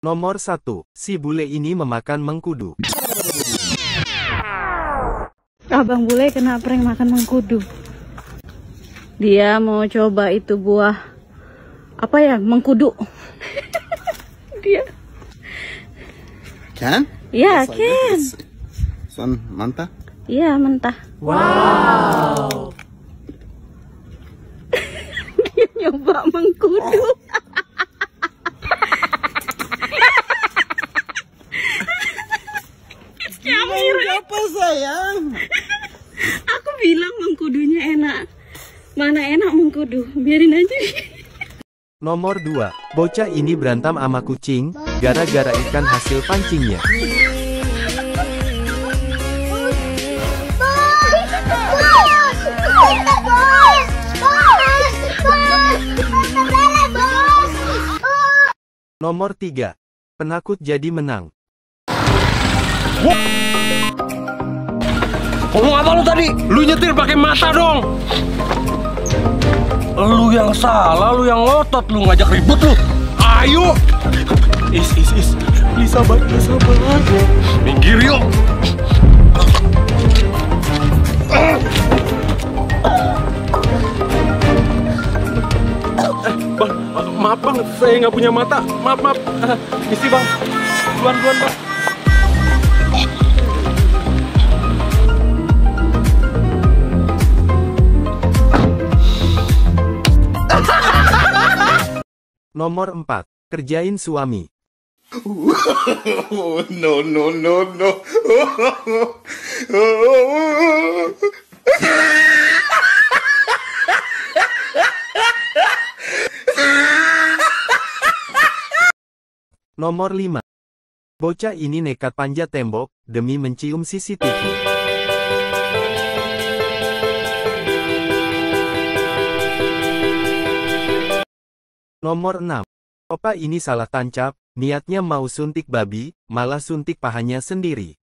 Nomor 1. Si bule ini memakan mengkudu. Abang bule kena prank makan mengkudu. Dia mau coba itu buah apa ya mengkudu. Dia. Can? Ya, Yes, Ken. This one mantap. Iya mentah. Wow. Dia nyoba mengkudu. Camir. Apa sayang? Aku bilang mengkudunya enak. Mana enak mengkudu? Biarin aja. Nomor 2. Bocah ini berantem sama kucing, gara-gara ikan hasil pancingnya. Nomor 3. Penakut jadi menang. Ngomong apa lu tadi? Lu nyetir pakai mata dong. Lu yang salah, lu yang ngotot, lu ngajak ribut lu. Ayo. Is, is, is. Please sabar, please sabar. Minggir yuk. Eh, bang, maaf bang, saya nggak punya mata. Maaf, maaf. Eh, Misi bang. Duluan, duluan bang. Nomor 4. Kerjain suami. Oh, no, no, no, no. Nomor 5. Bocah ini nekat panjat tembok, demi mencium CCTV. Nomor 6. Opa ini salah tancap, niatnya mau suntik babi, malah suntik pahanya sendiri.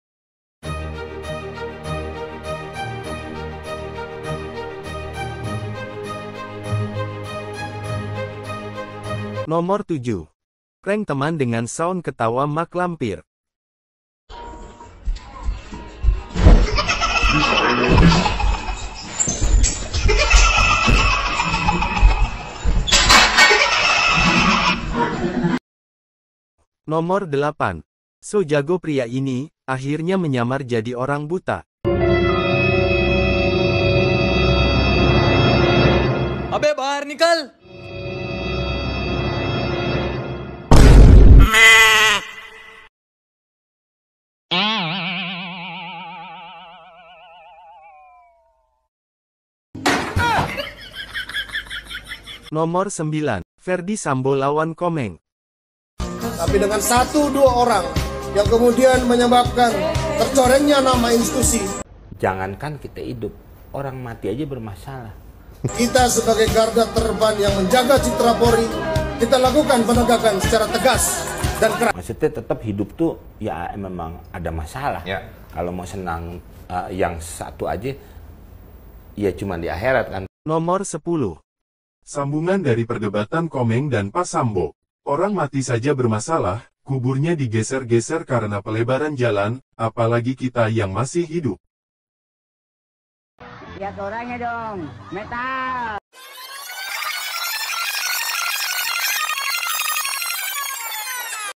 Nomor 7. Prank teman dengan sound ketawa mak lampir. Nomor 8. So jago pria ini, akhirnya menyamar jadi orang buta. Abe bahar nikal! Nomor 9. Ferdi Sambo lawan Komeng tapi dengan satu dua orang yang kemudian menyebabkan tercorengnya nama institusi. Jangankan kita hidup, orang mati aja bermasalah. Kita sebagai garda terdepan yang menjaga citra Polri, kita lakukan penegakan secara tegas dan keras. Maksudnya tetap hidup tuh ya memang ada masalah. Ya. Kalau mau senang eh, yang satu aja, ya cuma di akhirat kan. Nomor 10. Sambungan dari perdebatan Komeng dan Pak Sambo. Orang mati saja bermasalah, kuburnya digeser-geser karena pelebaran jalan, apalagi kita yang masih hidup. Lihat orangnya dong, metal.